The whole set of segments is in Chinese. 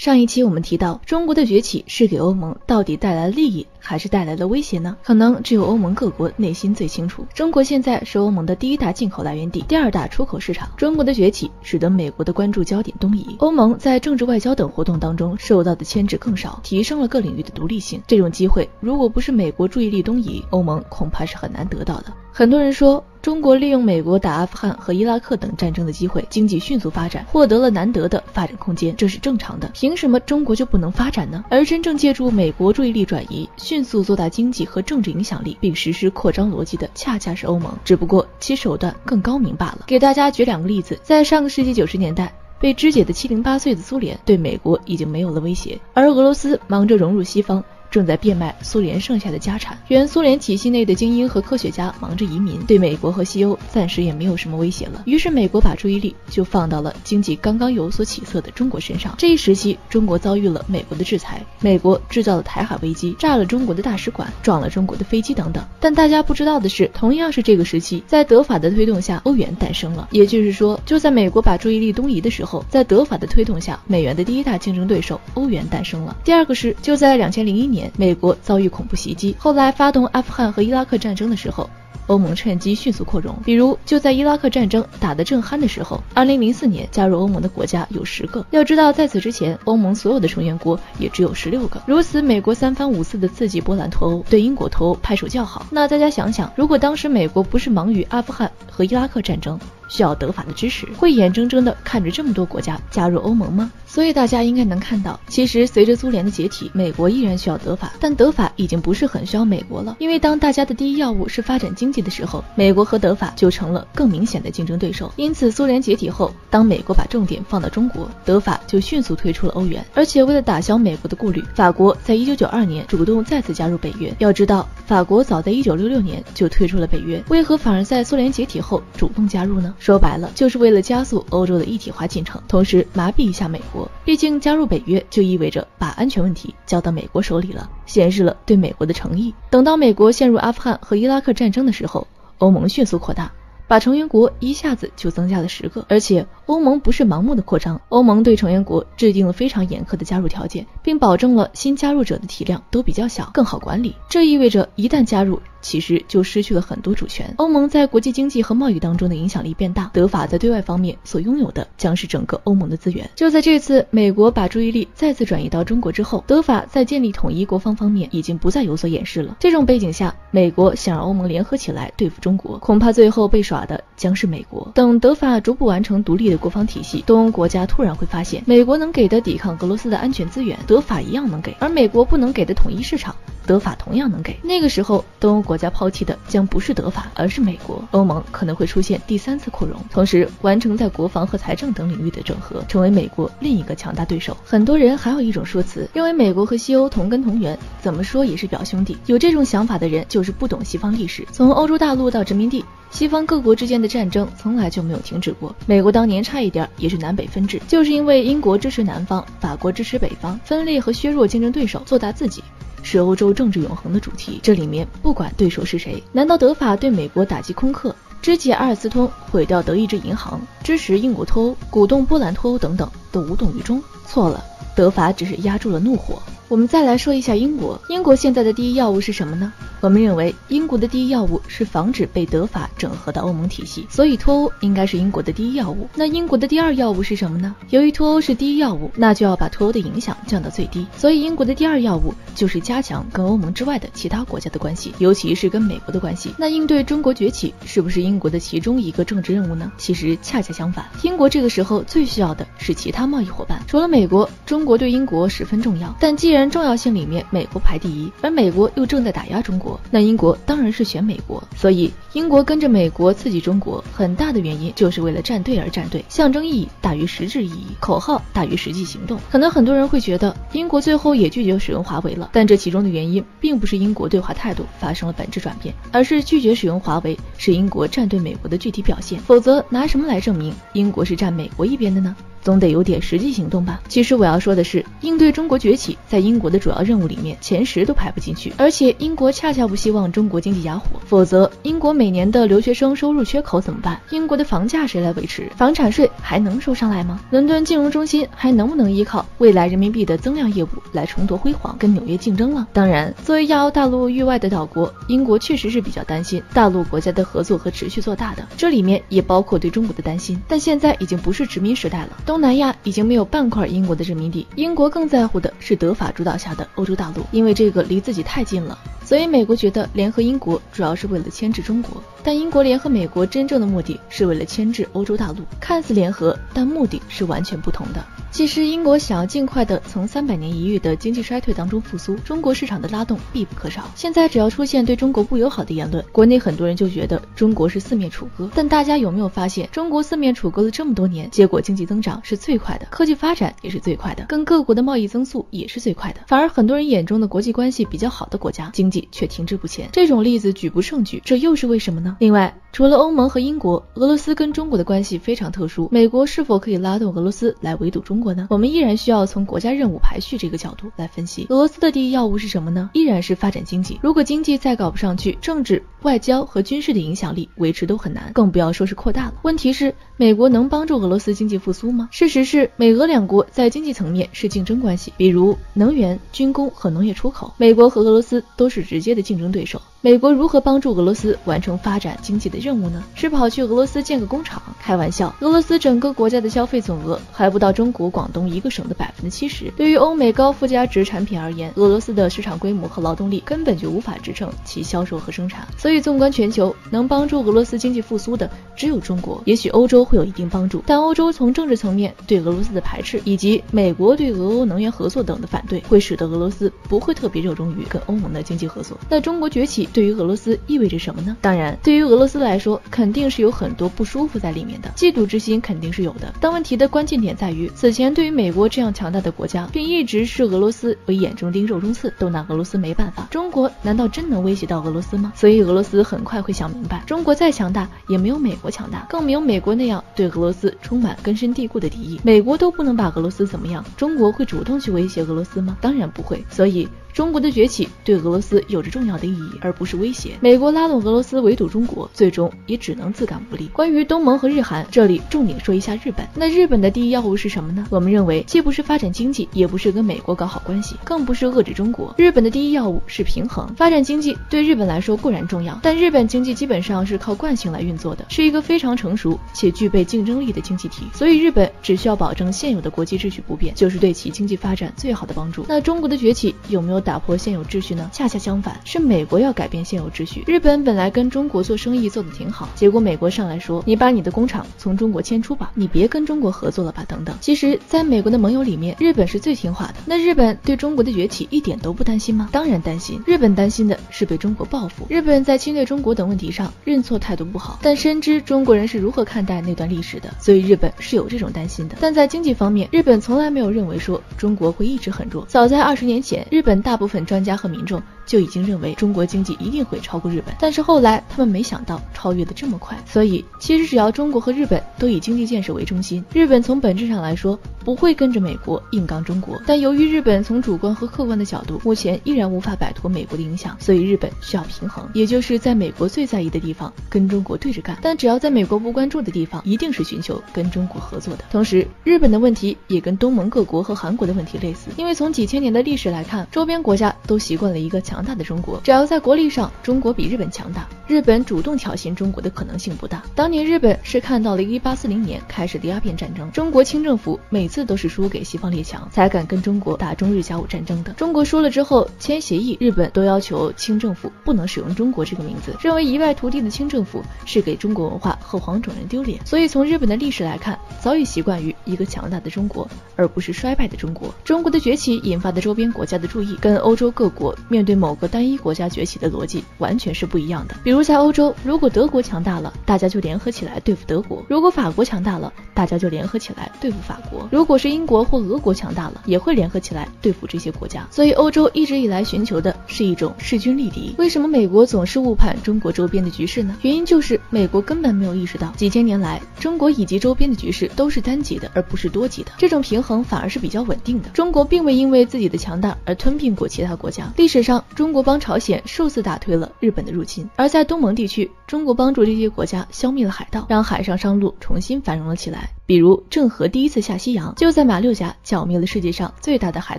上一期我们提到，中国的崛起是给欧盟到底带来了利益，还是带来了威胁呢？可能只有欧盟各国内心最清楚。中国现在是欧盟的第一大进口来源地，第二大出口市场。中国的崛起使得美国的关注焦点东移，欧盟在政治外交等活动当中受到的牵制更少，提升了各领域的独立性。这种机会，如果不是美国注意力东移，欧盟恐怕是很难得到的。很多人说，中国利用美国打阿富汗和伊拉克等战争的机会，经济迅速发展，获得了难得的发展空间，这是正常的。凭什么中国就不能发展呢？而真正借助美国注意力转移，迅速做大经济和政治影响力，并实施扩张逻辑的，恰恰是欧盟，只不过其手段更高明罢了。给大家举两个例子，在上个世纪九十年代，被肢解的七零八碎的苏联，对美国已经没有了威胁，而俄罗斯忙着融入西方。正在变卖苏联剩下的家产，原苏联体系内的精英和科学家忙着移民，对美国和西欧暂时也没有什么威胁了。于是美国把注意力就放到了经济刚刚有所起色的中国身上。这一时期，中国遭遇了美国的制裁，美国制造了台海危机，炸了中国的大使馆，撞了中国的飞机等等。但大家不知道的是，同样是这个时期，在德法的推动下，欧元诞生了。也就是说，就在美国把注意力东移的时候，在德法的推动下，美元的第一大竞争对手欧元诞生了。第二个是就在两千零一年。美国遭遇恐怖袭击，后来发动阿富汗和伊拉克战争的时候。欧盟趁机迅速扩容，比如就在伊拉克战争打得正酣的时候，二零零四年加入欧盟的国家有十个。要知道，在此之前，欧盟所有的成员国也只有十六个。如此，美国三番五次的刺激波兰脱欧，对英国脱欧拍手叫好。那大家想想，如果当时美国不是忙于阿富汗和伊拉克战争，需要德法的支持，会眼睁睁的看着这么多国家加入欧盟吗？所以大家应该能看到，其实随着苏联的解体，美国依然需要德法，但德法已经不是很需要美国了，因为当大家的第一要务是发展经济。的时候，美国和德法就成了更明显的竞争对手。因此，苏联解体后，当美国把重点放到中国，德法就迅速退出了欧元。而且，为了打消美国的顾虑，法国在一九九二年主动再次加入北约。要知道，法国早在一九六六年就退出了北约，为何反而在苏联解体后主动加入呢？说白了，就是为了加速欧洲的一体化进程，同时麻痹一下美国。毕竟加入北约就意味着把安全问题交到美国手里了，显示了对美国的诚意。等到美国陷入阿富汗和伊拉克战争的时候，欧盟迅速扩大，把成员国一下子就增加了十个，而且欧盟不是盲目的扩张，欧盟对成员国制定了非常严苛的加入条件，并保证了新加入者的体量都比较小，更好管理。这意味着一旦加入。其实就失去了很多主权。欧盟在国际经济和贸易当中的影响力变大，德法在对外方面所拥有的将是整个欧盟的资源。就在这次美国把注意力再次转移到中国之后，德法在建立统一国防方面已经不再有所掩饰了。这种背景下，美国想让欧盟联合起来对付中国，恐怕最后被耍的将是美国。等德法逐步完成独立的国防体系，东欧国家突然会发现，美国能给的抵抗俄罗斯的安全资源，德法一样能给；而美国不能给的统一市场，德法同样能给。那个时候，东欧。国家抛弃的将不是德法，而是美国。欧盟可能会出现第三次扩容，同时完成在国防和财政等领域的整合，成为美国另一个强大对手。很多人还有一种说辞，认为美国和西欧同根同源，怎么说也是表兄弟。有这种想法的人就是不懂西方历史。从欧洲大陆到殖民地，西方各国之间的战争从来就没有停止过。美国当年差一点也是南北分治，就是因为英国支持南方，法国支持北方，分裂和削弱竞争对手，做大自己。是欧洲政治永恒的主题。这里面不管对手是谁，难道德法对美国打击空客，肢解阿尔斯通，毁掉德意志银行，支持英国脱欧，鼓动波兰脱欧等等，都无动于衷？错了，德法只是压住了怒火。我们再来说一下英国。英国现在的第一要务是什么呢？我们认为英国的第一要务是防止被德法整合到欧盟体系，所以脱欧应该是英国的第一要务。那英国的第二要务是什么呢？由于脱欧是第一要务，那就要把脱欧的影响降到最低。所以英国的第二要务就是加强跟欧盟之外的其他国家的关系，尤其是跟美国的关系。那应对中国崛起是不是英国的其中一个政治任务呢？其实恰恰相反，英国这个时候最需要的是其他贸易伙伴。除了美国，中中国对英国十分重要。但既然重要性里面，美国排第一，而美国又正在打压中国，那英国当然是选美国。所以，英国跟着美国刺激中国，很大的原因就是为了站队而站队，象征意义大于实质意义，口号大于实际行动。可能很多人会觉得，英国最后也拒绝使用华为了，但这其中的原因，并不是英国对华态度发生了本质转变，而是拒绝使用华为是英国站队美国的具体表现。否则，拿什么来证明英国是站美国一边的呢？总得有点实际行动吧。其实我要说的是，应对中国崛起，在英国的主要任务里面，前十都排不进去。而且英国恰恰不希望中国经济哑火，否则英国每年的留学生收入缺口怎么办？英国的房价谁来维持？房产税还能收上来吗？伦敦金融中心还能不能依靠未来人民币的增量业务来重夺辉煌，跟纽约竞争了？当然，作为亚欧大陆域外的岛国，英国确实是比较担心大陆国家的合作和持续做大的，这里面也包括对中国的担心。但现在已经不是殖民时代了，东南亚已经没有半块英国的殖民地，英国更在乎的是德法主导下的欧洲大陆，因为这个离自己太近了。所以美国觉得联合英国主要是为了牵制中国，但英国联合美国真正的目的是为了牵制欧洲大陆，看似联合，但目的是完全不同的。其实，英国想要尽快的从三百年一遇的经济衰退当中复苏，中国市场的拉动必不可少。现在只要出现对中国不友好的言论，国内很多人就觉得中国是四面楚歌。但大家有没有发现，中国四面楚歌了这么多年，结果经济增长是最快的，科技发展也是最快的，跟各国的贸易增速也是最快的。反而很多人眼中的国际关系比较好的国家，经济却停滞不前。这种例子举不胜举，这又是为什么呢？另外，除了欧盟和英国，俄罗斯跟中国的关系非常特殊，美国是否可以拉动俄罗斯来围堵中国呢？我们依然需要从国家任务排序这个角度来分析。俄罗斯的第一要务是什么呢？依然是发展经济。如果经济再搞不上去，政治、外交和军事的影响力维持都很难，更不要说是扩大了。问题是，美国能帮助俄罗斯经济复苏吗？事实是，美俄两国在经济层面是竞争关系，比如能源、军工和农业出口，美国和俄罗斯都是直接的竞争对手。美国如何帮助俄罗斯完成发展经济的任务呢？是跑去俄罗斯建个工厂？开玩笑，俄罗斯整个国家的消费总额还不到中国广东一个省的百分之七十。对于欧美高附加值产品而言，俄罗斯的市场规模和劳动力根本就无法支撑其销售和生产。所以，纵观全球，能帮助俄罗斯经济复苏的只有中国。也许欧洲会有一定帮助，但欧洲从政治层面对俄罗斯的排斥，以及美国对俄欧能源合作等的反对，会使得俄罗斯不会特别热衷于跟欧盟的经济合作。那中国崛起。对于俄罗斯意味着什么呢？当然，对于俄罗斯来说，肯定是有很多不舒服在里面的，嫉妒之心肯定是有的。但问题的关键点在于，此前对于美国这样强大的国家，并一直视俄罗斯为眼中钉、肉中刺，都拿俄罗斯没办法。中国难道真能威胁到俄罗斯吗？所以俄罗斯很快会想明白，中国再强大，也没有美国强大，更没有美国那样对俄罗斯充满根深蒂固的敌意。美国都不能把俄罗斯怎么样，中国会主动去威胁俄罗斯吗？当然不会。所以。中国的崛起对俄罗斯有着重要的意义，而不是威胁。美国拉拢俄罗斯围堵中国，最终也只能自感不利。关于东盟和日韩，这里重点说一下日本。那日本的第一要务是什么呢？我们认为，既不是发展经济，也不是跟美国搞好关系，更不是遏制中国。日本的第一要务是平衡。发展经济对日本来说固然重要，但日本经济基本上是靠惯性来运作的，是一个非常成熟且具备竞争力的经济体。所以，日本只需要保证现有的国际秩序不变，就是对其经济发展最好的帮助。那中国的崛起有没有？打破现有秩序呢？恰恰相反，是美国要改变现有秩序。日本本来跟中国做生意做得挺好，结果美国上来说：“你把你的工厂从中国迁出吧，你别跟中国合作了吧。”等等。其实，在美国的盟友里面，日本是最听话的。那日本对中国的崛起一点都不担心吗？当然担心。日本担心的是被中国报复。日本在侵略中国等问题上认错态度不好，但深知中国人是如何看待那段历史的，所以日本是有这种担心的。但在经济方面，日本从来没有认为说中国会一直很弱。早在二十年前，日本。大部分专家和民众。就已经认为中国经济一定会超过日本，但是后来他们没想到超越的这么快。所以其实只要中国和日本都以经济建设为中心，日本从本质上来说不会跟着美国硬刚中国。但由于日本从主观和客观的角度目前依然无法摆脱美国的影响，所以日本需要平衡，也就是在美国最在意的地方跟中国对着干，但只要在美国不关注的地方，一定是寻求跟中国合作的。同时，日本的问题也跟东盟各国和韩国的问题类似，因为从几千年的历史来看，周边国家都习惯了一个强。大的中国，只要在国力上中国比日本强大，日本主动挑衅中国的可能性不大。当年日本是看看到了一八四零年开始的鸦片战争，中国清政府每次都是输给西方列强，才敢跟中国打中日甲午战争的。中国输了之后签协议，日本都要求清政府不能使用中国这个名字，认为一败涂地的清政府是给中国文化和黄种人丢脸。所以从日本的历史来看，早已习惯于一个强大的中国，而不是衰败的中国。中国的崛起引发的周边国家的注意，跟欧洲各国面对某个单一国家崛起的逻辑完全是不一样的。比如在欧洲，如果德国强大了，大家就联合起来对付德国；如果法国强大了，大家就联合起来对付法国；如果是英国或俄国强大了，也会联合起来对付这些国家。所以，欧洲一直以来寻求的是一种势均力敌。为什么美国总是误判中国周边的局势呢？原因就是美国根本没有意识到，几千年来中国以及周边的局势都是单极的，而不是多极的。这种平衡反而是比较稳定的。中国并未因为自己的强大而吞并过其他国家。历史上，中国帮朝鲜数次打退了日本的入侵，而在东盟地区，中国帮助这些国家消灭了海盗，让海上商路重新繁荣了起来。比如郑和第一次下西洋，就在马六甲剿灭了世界上最大的海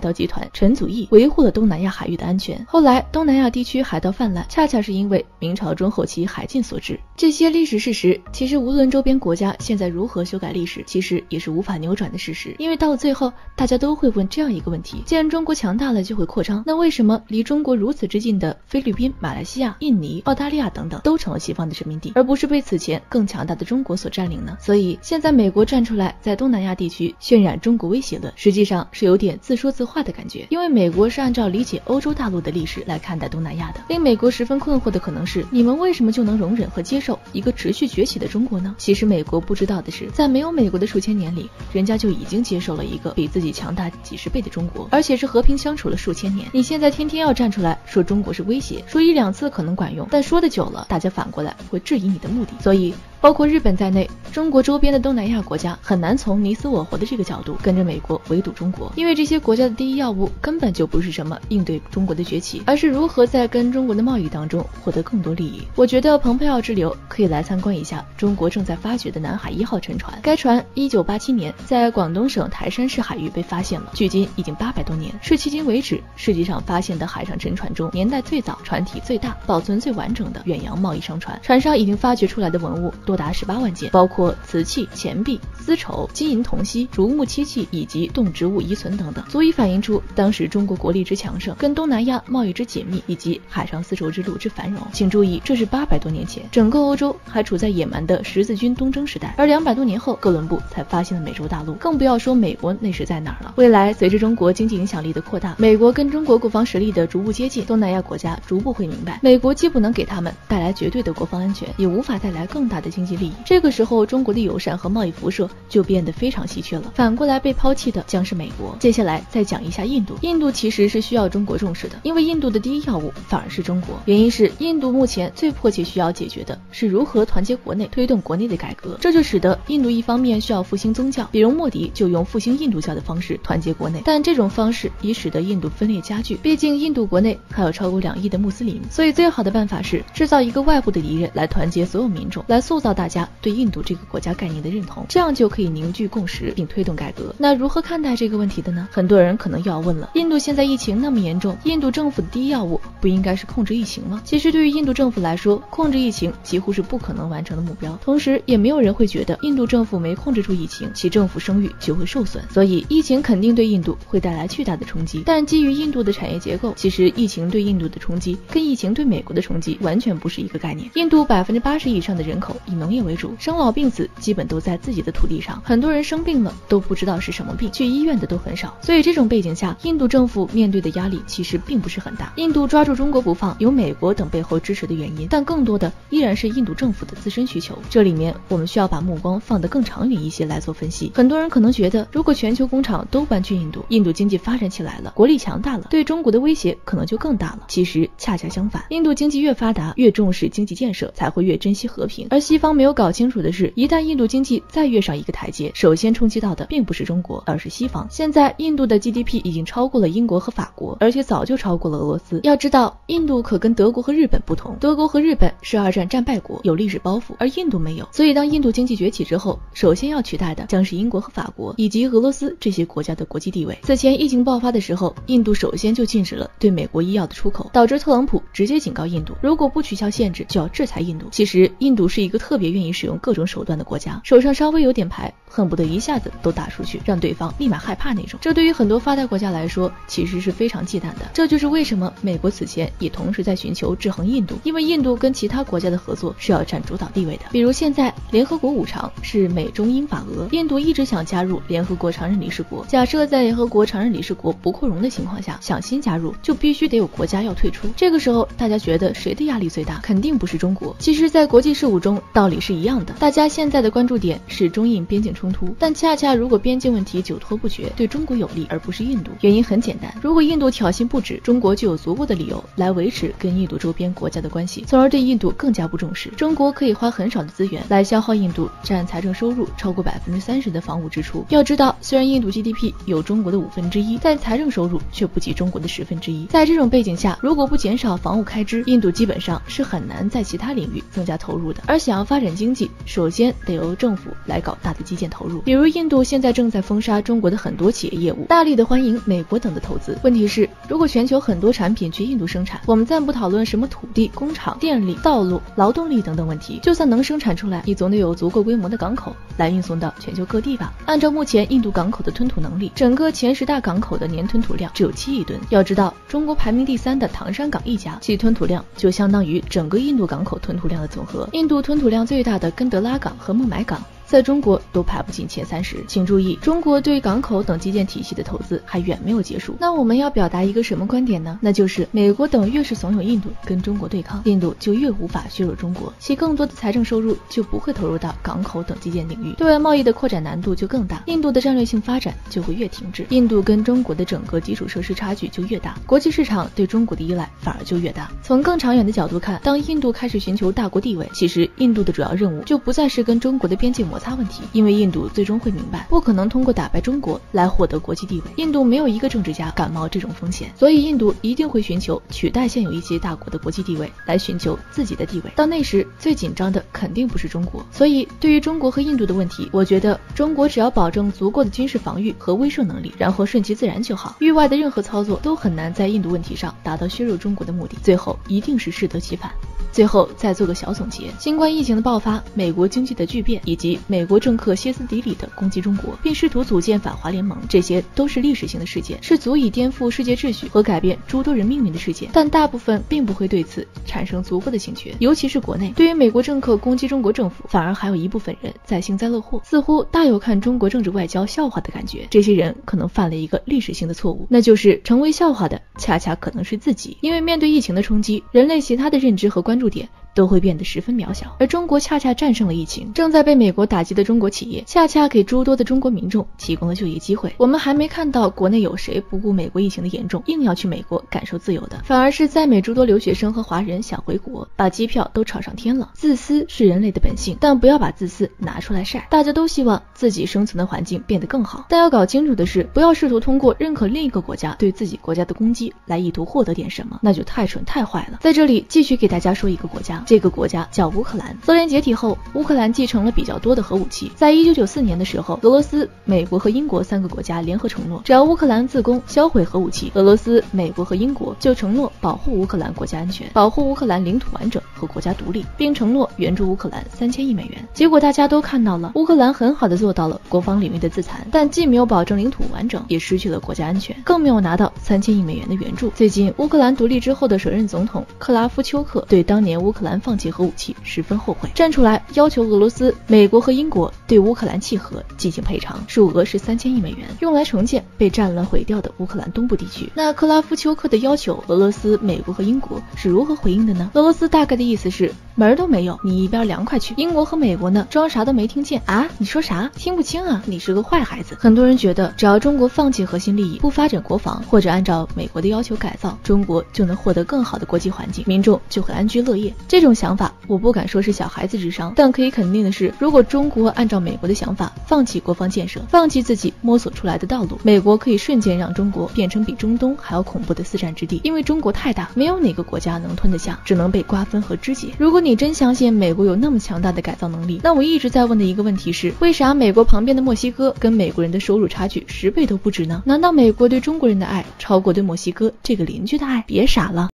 盗集团陈祖义，维护了东南亚海域的安全。后来东南亚地区海盗泛滥，恰恰是因为明朝中后期海禁所致。这些历史事实，其实无论周边国家现在如何修改历史，其实也是无法扭转的事实。因为到最后，大家都会问这样一个问题：既然中国强大了就会扩张，那为什么离中国如此之近的菲律宾、马来西亚、印尼、澳大利亚等等，都成了西方的殖民地，而不是被此前更强大的中国所占领呢？所以现在美国占。出来在东南亚地区渲染中国威胁论，实际上是有点自说自话的感觉。因为美国是按照理解欧洲大陆的历史来看待东南亚的。令美国十分困惑的可能是，你们为什么就能容忍和接受一个持续崛起的中国呢？其实美国不知道的是，在没有美国的数千年里，人家就已经接受了一个比自己强大几十倍的中国，而且是和平相处了数千年。你现在天天要站出来说中国是威胁，说一两次可能管用，但说的久了，大家反过来会质疑你的目的。所以。包括日本在内，中国周边的东南亚国家很难从你死我活的这个角度跟着美国围堵中国，因为这些国家的第一要务根本就不是什么应对中国的崛起，而是如何在跟中国的贸易当中获得更多利益。我觉得蓬佩奥之流可以来参观一下中国正在发掘的南海一号沉船，该船一九八七年在广东省台山市海域被发现了，距今已经八百多年，是迄今为止世界上发现的海上沉船中年代最早、船体最大、保存最完整的远洋贸易商船。船上已经发掘出来的文物。多达十八万件，包括瓷器、钱币、丝绸、金银铜锡、竹木漆器以及动植物遗存等等，足以反映出当时中国国力之强盛，跟东南亚贸易之紧密，以及海上丝绸之路之繁荣。请注意，这是八百多年前，整个欧洲还处在野蛮的十字军东征时代，而两百多年后，哥伦布才发现了美洲大陆，更不要说美国那时在哪儿了。未来随着中国经济影响力的扩大，美国跟中国国防实力的逐步接近，东南亚国家逐步会明白，美国既不能给他们带来绝对的国防安全，也无法带来更大的。经济利益，这个时候中国的友善和贸易辐射就变得非常稀缺了。反过来被抛弃的将是美国。接下来再讲一下印度。印度其实是需要中国重视的，因为印度的第一要务反而是中国。原因是印度目前最迫切需要解决的是如何团结国内，推动国内的改革。这就使得印度一方面需要复兴宗教，比如莫迪就用复兴印度教的方式团结国内，但这种方式已使得印度分裂加剧。毕竟印度国内还有超过两亿的穆斯林，所以最好的办法是制造一个外部的敌人来团结所有民众，来塑造。大家对印度这个国家概念的认同，这样就可以凝聚共识并推动改革。那如何看待这个问题的呢？很多人可能又要问了：印度现在疫情那么严重，印度政府的第一要务不应该是控制疫情吗？其实对于印度政府来说，控制疫情几乎是不可能完成的目标。同时，也没有人会觉得印度政府没控制住疫情，其政府声誉就会受损。所以，疫情肯定对印度会带来巨大的冲击。但基于印度的产业结构，其实疫情对印度的冲击跟疫情对美国的冲击完全不是一个概念。印度百分之八十以上的人口以农业为主，生老病死基本都在自己的土土地上，很多人生病了都不知道是什么病，去医院的都很少。所以这种背景下，印度政府面对的压力其实并不是很大。印度抓住中国不放，有美国等背后支持的原因，但更多的依然是印度政府的自身需求。这里面我们需要把目光放得更长远一些来做分析。很多人可能觉得，如果全球工厂都搬去印度，印度经济发展起来了，国力强大了，对中国的威胁可能就更大了。其实恰恰相反，印度经济越发达，越重视经济建设，才会越珍惜和平。而西方没有搞。清楚的是，一旦印度经济再跃一个台阶，首先冲击到的并不是中国，而是西方。现在印度的 GDP 已经超过了英国和法国，而且早就超过了俄罗斯。要知道，印度可跟德国和日本不同，德国和日本是二战战败国，有历史包袱，而印度没有。所以，当印度经济崛起之后，首先要取代的将是英国和法国以及俄罗斯这些国家的国际地位。此前疫情爆发的时候，印度首先就禁止了对美国医药的出口，导致特朗普直接警告印度，如果不取消限制，就要制裁印度。其实，印度是一个。特别愿意使用各种手段的国家，手上稍微有点牌，恨不得一下子都打出去，让对方立马害怕那种。这对于很多发达国家来说，其实是非常忌惮的。这就是为什么美国此前也同时在寻求制衡印度，因为印度跟其他国家的合作是要占主导地位的。比如现在联合国五常是美中英法俄，印度一直想加入联合国常任理事国。假设在联合国常任理事国不扩容的情况下，想新加入，就必须得有国家要退出。这个时候，大家觉得谁的压力最大？肯定不是中国。其实，在国际事务中，道理是一样的。大家现在的关注点是中印边境冲突，但恰恰如果边境问题久拖不决，对中国有利，而不是印度。原因很简单，如果印度挑衅不止，中国就有足够的理由来维持跟印度周边国家的关系，从而对印度更加不重视。中国可以花很少的资源来消耗印度占财政收入超过百分之三十的防务支出。要知道，虽然印度 GDP 有中国的五分之一，但财政收入却不及中国的十分之一。在这种背景下，如果不减少防务开支，印度基本上是很难在其他领域增加投入的。而想要发展经济，首先得由政府来搞大的基建投入。比如印度现在正在封杀中国的很多企业业务，大力的欢迎美国等的投资。问题是，如果全球很多产品去印度生产，我们暂不讨论什么土地、工厂、电力、道路、劳动力等等问题，就算能生产出来，你总得有足够规模的港口来运送到全球各地吧？按照目前印度港口的吞吐能力，整个前十大港口的年吞吐量只有七亿吨。要知道，中国排名第三的唐山港一家，其吞吐量就相当于整个印度港口吞吐量的总和。印度吞吐量最大的根德拉港和孟买港。在中国都排不进前三十，请注意，中国对港口等基建体系的投资还远没有结束。那我们要表达一个什么观点呢？那就是美国等越是怂恿印度跟中国对抗，印度就越无法削弱中国，其更多的财政收入就不会投入到港口等基建领域，对外贸易的扩展难度就更大，印度的战略性发展就会越停滞，印度跟中国的整个基础设施差距就越大，国际市场对中国的依赖反而就越大。从更长远的角度看，当印度开始寻求大国地位，其实印度的主要任务就不再是跟中国的边境摩。擦问题，因为印度最终会明白，不可能通过打败中国来获得国际地位。印度没有一个政治家敢冒这种风险，所以印度一定会寻求取代现有一些大国的国际地位，来寻求自己的地位。到那时，最紧张的肯定不是中国。所以，对于中国和印度的问题，我觉得中国只要保证足够的军事防御和威慑能力，然后顺其自然就好。域外的任何操作都很难在印度问题上达到削弱中国的目的，最后一定是适得其反。最后再做个小总结：新冠疫情的爆发、美国经济的巨变，以及美国政客歇斯底里的攻击中国，并试图组建反华联盟，这些都是历史性的事件，是足以颠覆世界秩序和改变诸多人命运的事件。但大部分并不会对此产生足够的兴趣，尤其是国内，对于美国政客攻击中国政府，反而还有一部分人在幸灾乐祸，似乎大有看中国政治外交笑话的感觉。这些人可能犯了一个历史性的错误，那就是成为笑话的恰恰可能是自己。因为面对疫情的冲击，人类其他的认知和关注点。都会变得十分渺小，而中国恰恰战胜了疫情。正在被美国打击的中国企业，恰恰给诸多的中国民众提供了就业机会。我们还没看到国内有谁不顾美国疫情的严重，硬要去美国感受自由的，反而是在美诸多留学生和华人想回国，把机票都炒上天了。自私是人类的本性，但不要把自私拿出来晒。大家都希望自己生存的环境变得更好，但要搞清楚的是，不要试图通过认可另一个国家对自己国家的攻击来意图获得点什么，那就太蠢太坏了。在这里继续给大家说一个国家。这个国家叫乌克兰。苏联解体后，乌克兰继承了比较多的核武器。在一九九四年的时候，俄罗斯、美国和英国三个国家联合承诺，只要乌克兰自攻销毁核武器，俄罗斯、美国和英国就承诺保护乌克兰国家安全，保护乌克兰领土完整和国家独立，并承诺援助乌克兰三千亿美元。结果大家都看到了，乌克兰很好的做到了国防领域的自残，但既没有保证领土完整，也失去了国家安全，更没有拿到三千亿美元的援助。最近乌克兰独立之后的首任总统克拉夫丘克对当年乌克兰。放弃核武器十分后悔，站出来要求俄罗斯、美国和英国对乌克兰弃核进行赔偿，数额是三千亿美元，用来重建被战乱毁掉的乌克兰东部地区。那克拉夫丘克的要求，俄罗斯、美国和英国是如何回应的呢？俄罗斯大概的意思是门儿都没有，你一边凉快去。英国和美国呢，装啥都没听见啊？你说啥？听不清啊？你是个坏孩子。很多人觉得，只要中国放弃核心利益，不发展国防，或者按照美国的要求改造，中国就能获得更好的国际环境，民众就会安居乐业。这这种。想法我不敢说是小孩子智商，但可以肯定的是，如果中国按照美国的想法，放弃国防建设，放弃自己摸索出来的道路，美国可以瞬间让中国变成比中东还要恐怖的四战之地。因为中国太大，没有哪个国家能吞得下，只能被瓜分和肢解。如果你真相信美国有那么强大的改造能力，那我一直在问的一个问题是，为啥美国旁边的墨西哥跟美国人的收入差距十倍都不止呢？难道美国对中国人的爱超过对墨西哥这个邻居的爱？别傻了。